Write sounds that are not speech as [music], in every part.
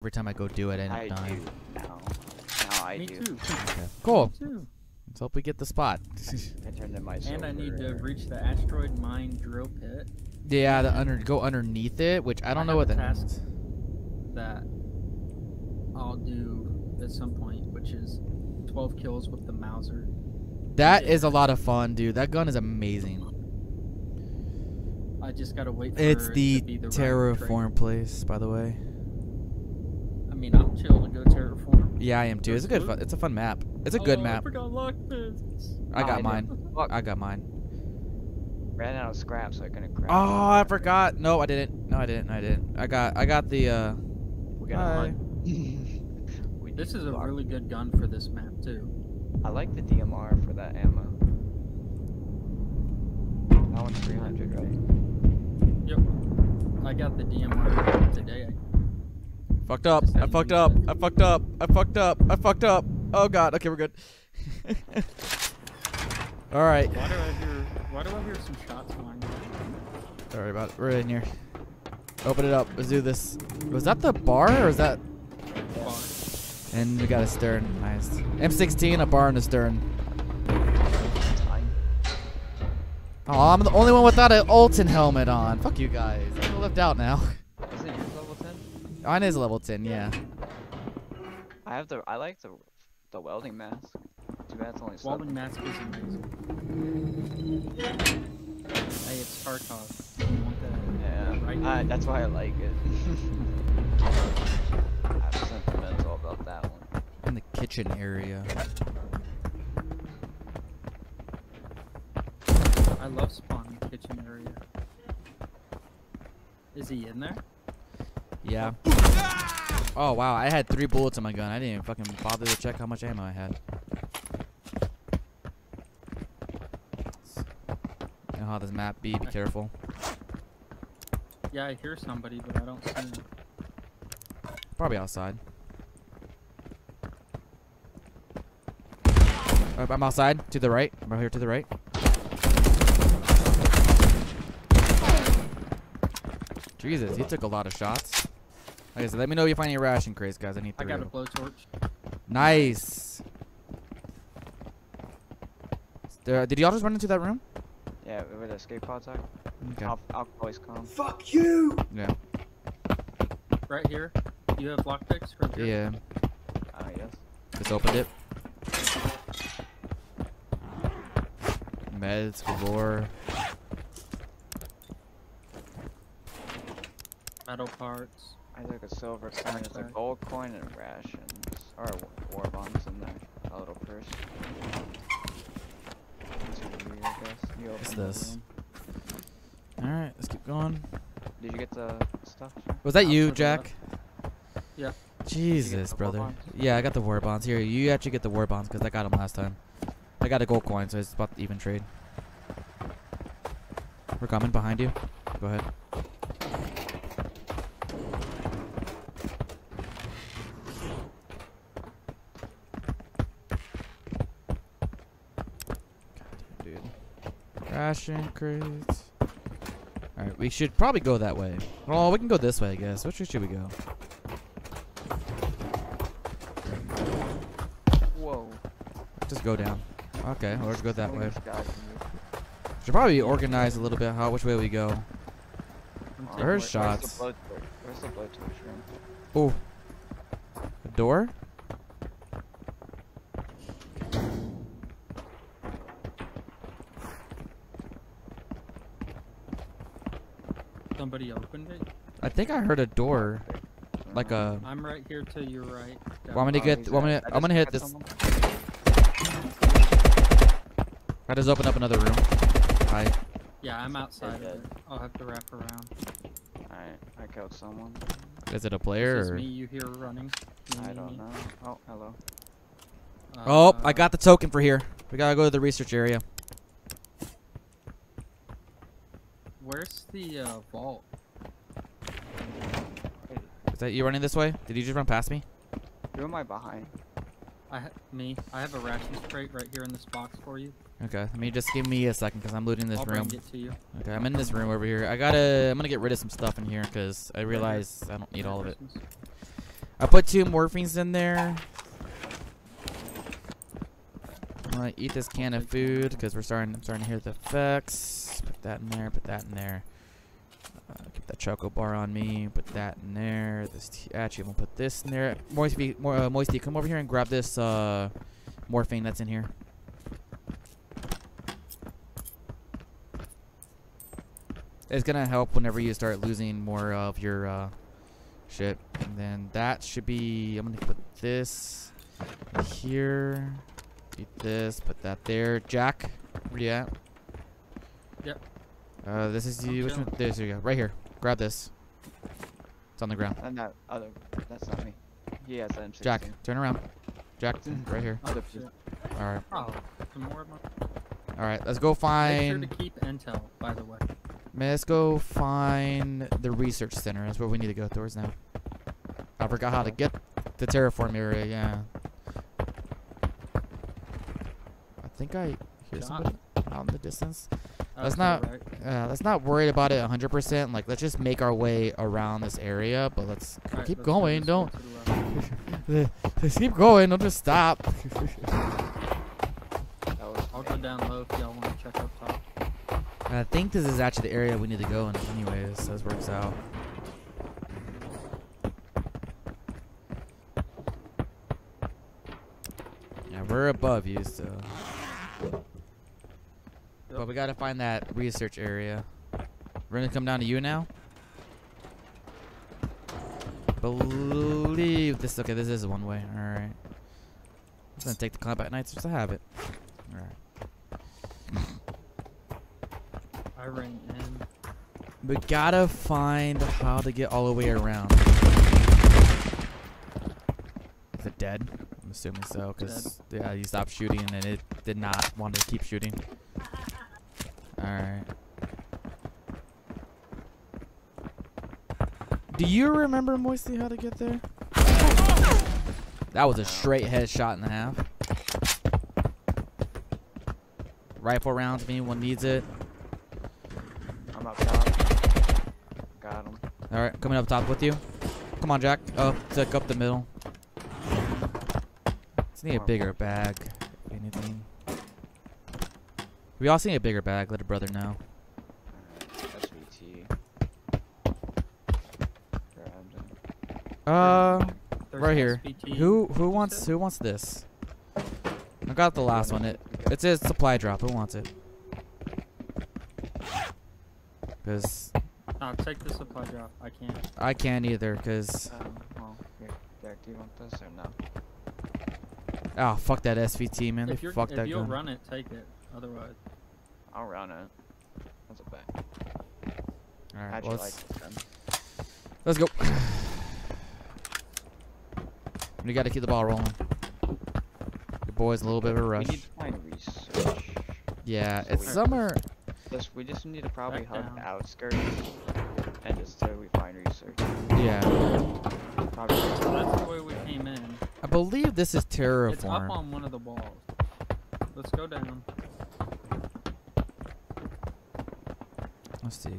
Every time I go do it, I end up I dying. do now. Now I Me do. too. Okay. Cool. Me too. Let's hope we get the spot. [laughs] I turned in my And I need to silver. reach the asteroid mine drill pit yeah, the under go underneath it, which I don't know have what a that task. means. that I'll do at some point, which is 12 kills with the Mauser. That is a lot of fun, dude. That gun is amazing. I just gotta wait for It's it the to be the right terraform place, by the way. Trade. I mean, I'm chill to go terraform. Yeah, I am too. It's a good. Fun, it's a fun map. It's a good oh, I map. forgot lockpicks. I got did. mine. Fuck. I got mine. ran out of scrap, so I couldn't grab. Oh. I forgot. No, I didn't. No, I didn't. I didn't. I got. I got the. uh We got Hi. hunt. [laughs] we This is a block. really good gun for this map too. I like the DMR for that ammo. That one's 300, right? Yep. I got the DMR today. Fucked up. I fucked up. I fucked up. I fucked up. I fucked up. Oh god. Okay, we're good. [laughs] All right. Why do I hear? Why do I hear some shots flying? Sorry about it. We're in here. Open it up. Let's do this. Was that the bar or is that? Bar. And we got a Sten. Nice. M16, a bar, and a Sten. Oh, I'm the only one without an Alton helmet on. Fuck you guys. I'm left out now. [laughs] Mine is level 10, yeah. I have the. I like the the welding mask. Too bad it's only Welding seven. mask is amazing. Hey, it's Tarkov. You want that? Yeah, Right. I, that's why I like it. [laughs] I'm sentimental about that one. In the kitchen area. I love spawning kitchen area. Is he in there? Yeah. Oh wow, I had three bullets in my gun. I didn't even fucking bother to check how much ammo I had. You know how this map be? Be careful. Yeah, I hear somebody, but I don't see him. Probably outside. Uh, I'm outside to the right. I'm right here to the right. Jesus, he took a lot of shots. Like I said, let me know if you find any ration crates, guys. I need I three. got a blowtorch. Nice. There, did y'all just run into that room? Yeah, where the escape pods are. Okay. I'll, I'll always come. Fuck you! Yeah. Right here. You have lockpicks right here? Yeah. Ah, yes. Just opened it. Meds galore. Metal parts. I took a silver coin, there's a gold coin and rations. Or war bonds in there. A little purse. That's over here, I guess. You What's this? Alright, let's keep going. Did you get the stuff? Was that you, Jack? Yeah. Jesus, brother. Yeah, I got the war bonds. Here, you actually get the war bonds because I got them last time. I got a gold coin, so it's about to even trade. We're coming behind you. Go ahead. Ration crates. Alright, we should probably go that way. Well, we can go this way, I guess. Which way should we go? Whoa. Just go down. Okay, well, let's go that way. Should probably organize a little bit how which way we go. I'm Where's shots? Where's the blowtorch? Where's the blowtorch room? Oh. A door? Somebody opened it. I think I heard a door. Like a. I'm right here to your right. down Want me to Oh, get? he's Want me at- to, I I'm gonna hit hit this. someone. I just opened up another room. Hi. Yeah, I'm outside of it. I'll have to wrap around. Alright, I killed someone. Is it a This player is or? me you hear running. Me, I don't me. know. Oh, hello. Oh, I Uh, got the token for here. We gotta go to the research area. Where's the uh, vault? Is that you running this way? Did you just run past me? who am I behind? I ha me. I have a rations crate right here in this box for you. Okay, let me just give me a second because I'm looting this I'll room. bring it to you. Okay, I'm in this room over here. I gotta. I'm gonna get rid of some stuff in here because I realize I don't need all of it. I put two morphines in there. I'm gonna eat this can of food because we're starting I'm starting to hear the effects. Put that in there. Put that in there. Choco bar on me. Put that in there. This actually, I'm gonna put this in there. Moisty, more, uh, Moisty, come over here and grab this uh, morphine that's in here. It's gonna help whenever you start losing more of your uh, shit. And then that should be. I'm gonna put this here. Eat this. Put that there. Jack, where you at? Yep. Uh, this is you. Which one? you go. Right here. Grab this. It's on the ground. Uh, and that other, that's not me. He has an M16. Jack, turn around. Jack, right here. Other Shit. All right. Oh, some more of my. All right. Let's go Make sure find. to keep intel, by the way. Man, let's go find the research center. That's where we need to go towards now. I forgot how to get the terraform area. Yeah. I think I hear John. somebody out in the distance. That's Okay, not- Right. Uh, let's not worry about it 100%. Like, let's just make our way around this area. But let's Alright, keep let's going. Don't to [laughs] let's keep going. Don't just stop. [laughs] I'll go down low if y'all want to check up top. I think this is actually the area we need to go in, anyways. So this works out. Yeah, we're above you, so. But we gotta find that research area. We're gonna come down to you now. Believe this. Okay, this is one way. All right. I'm gonna take the combat knights just to have it. All right. I ran in. We gotta find how to get all the way around. Is it dead? I'm assuming so, because yeah, you stopped shooting and it did not want to keep shooting. Alright. Do you remember, Moisty, how to get there? That was a straight headshot and a half. Rifle rounds if anyone needs it. I'm up top. Got him. All right, coming up top with you. Come on, Jack. Up, stick up the middle. Just need a bigger bag. If. We all need a bigger bag. Let a brother know. SVT. Grabbed him. Uh, There's right here. Who who wants who wants this? I got the last one. It it's a supply drop. Who wants it? Cause Oh, take the supply drop. I can't. I can't either. Cause Um, well, here. Derek, do you want this or no? oh fuck that SVT man. They if you're, fucked if that you'll gun. run it, take it. Otherwise, I'll run it. That's a bet. All I right, actually well, like let's this let's go. We gotta keep the ball rolling. The boys a little bit of a We rush. need to find research. Yeah, so it's we- summer. This, we just need to probably Back hug down. the outskirts and just till we find research. Yeah, Probably. so that's the way we came in. I believe this is terraform. It's up on one of the walls. Let's go down. Let's see.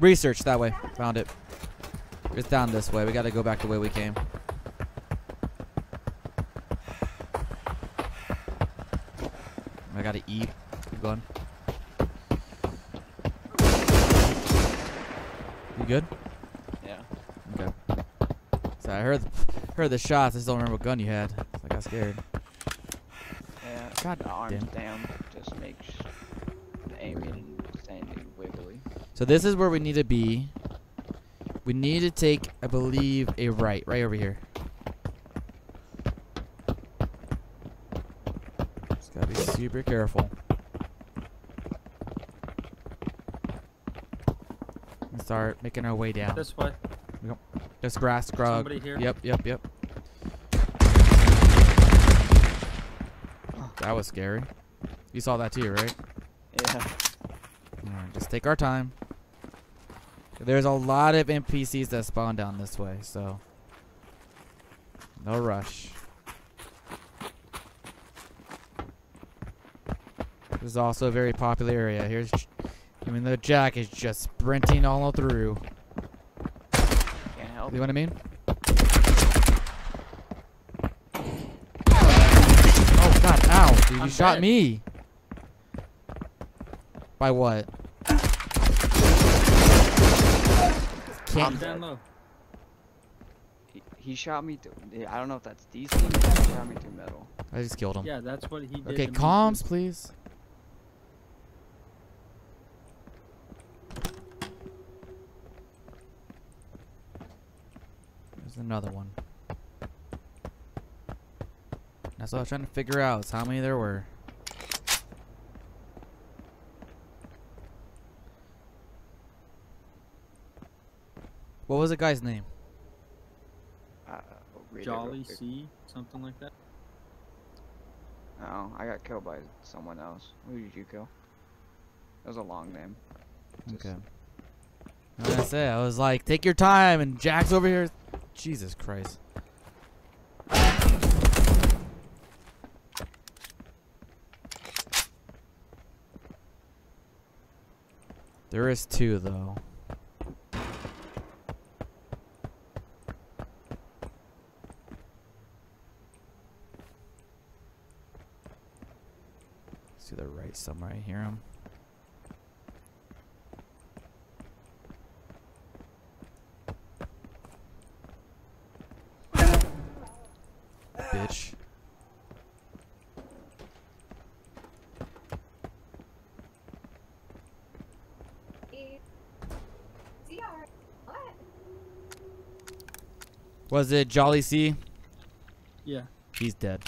Research that way. Found it. It's down this way. We gotta go back the way we came. I gotta eat. Keep going. You good? Yeah. Okay. So I heard heard the shots. I just don't remember what gun you had. So I got scared. Yeah. God arms damn. down just makes the aiming and standing wiggly. So this is where we need to be. We need to take, I believe, a right, right over here. Just gotta be super careful. And start making our way down. This way. Just grass, scrub. Somebody here. Yep, yep, yep. That was scary. You saw that too, right? Yeah. Alright, just take our time. There's a lot of NPCs that spawn down this way, so no rush. This is also a very popular area. Here's, I mean, the Jack is just sprinting all through. Can't help You know what I mean? Oh god, ow, dude, you I'm shot dead. me. By what? I'm Can't. down low. He, he shot me through. I don't know if that's DC, he shot me through metal. I just killed him. Yeah, that's what he did. okay, to me, comms, please. There's another one. That's what I was trying to figure out, is how many there were. What was the guy's name? Uh, I'll read it real Jolly. C, something like that. No, I got killed by someone else. Who did you kill? That was a long name. Just- Okay. Like I said, I was like, take your time, and Jack's over here. Jesus Christ. There is two, though. To the right somewhere, I hear him. Bitch. Was it Jolly C? Yeah. He's dead.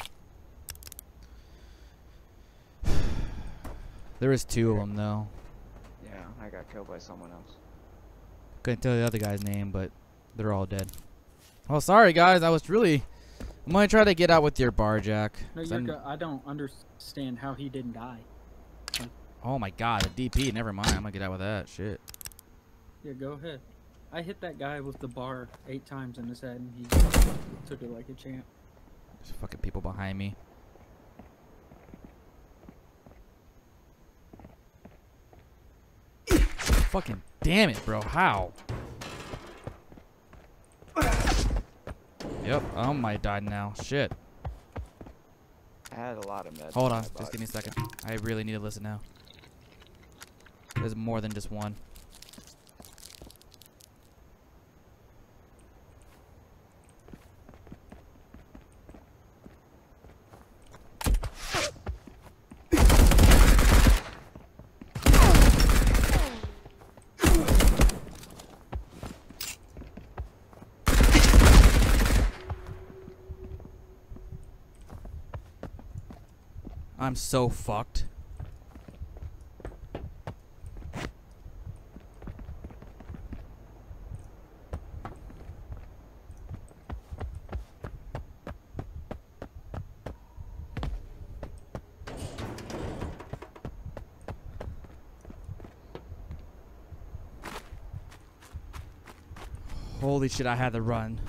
There was two of them though. Yeah, I got killed by someone else. Couldn't tell the other guy's name, but they're all dead. Oh, sorry guys. I was really. I'm gonna try to get out with your bar, Jack. No, 'cause you're I'm- go- I don't understand how he didn't die. Oh my god, the DP. Never mind. I'm gonna get out with that. Shit. Yeah, go ahead. I hit that guy with the bar eight times in his head, and he took it like a champ. There's fucking people behind me. Fucking damn it, bro. How? Yep. Oh my died now. Shit. I had a lot of meds. Hold on. Just give me a second. I really need to listen now. There's more than just one. I'm so fucked. Holy shit, I had to run.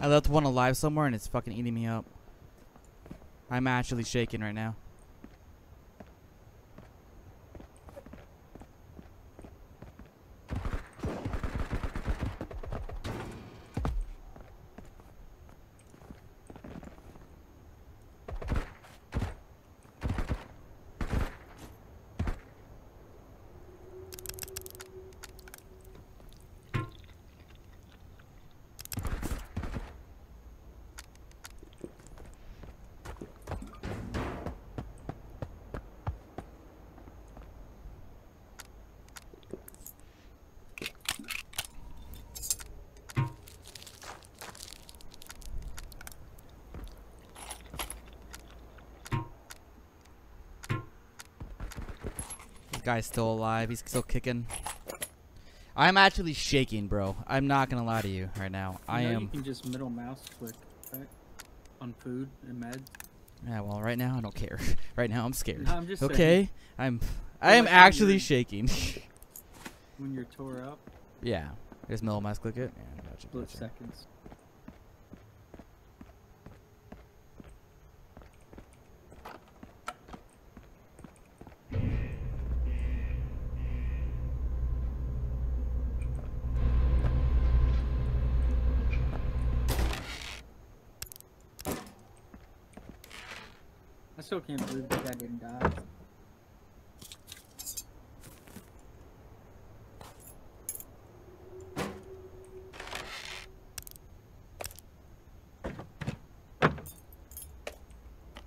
I left one alive somewhere and it's fucking eating me up. I'm actually shaking right now. Guy's still alive. He's still kicking. I'm actually shaking, bro. I'm not gonna lie to you right now. You I know You am. can just middle mouse click right? on food and meds. Yeah, well, right now I don't care. [laughs] right now I'm scared. No, I'm just saying, Okay, I'm. I am actually shaking. [laughs] when you're tore up, yeah. Just middle mouse click it. Yeah, gotcha. split gotcha. seconds. Still can't believe that guy didn't die.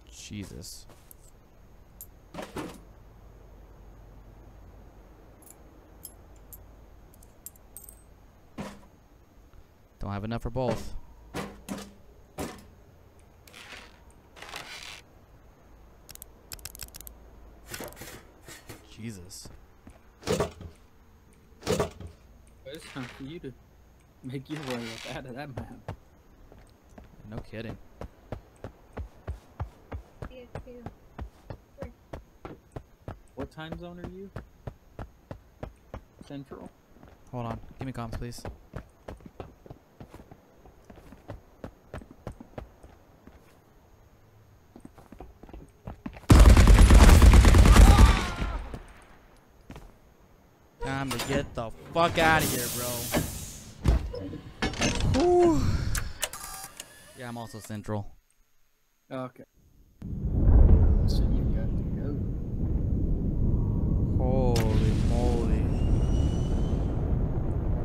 Jesus. Don't have enough for both. Jesus. But it's time for you to [laughs] make your way up out of that map. No kidding. What time zone are you? Central? Hold on. Give me comms, please. Time to get the fuck out of here, bro. Whew. Yeah, I'm also central. Okay. So you got to go. Holy moly.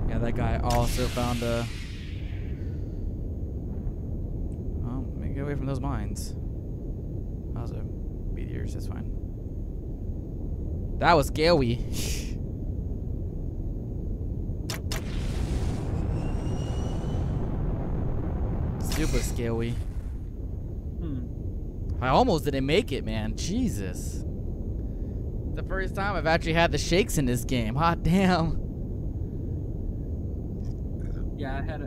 Yeah, that guy also found a. Oh, me get away from those mines. That was a meteors, that's fine. That was scary. [laughs] Super scary. Hmm. I almost didn't make it, man. Jesus. The first time I've actually had the shakes in this game. Hot damn. Yeah, I had a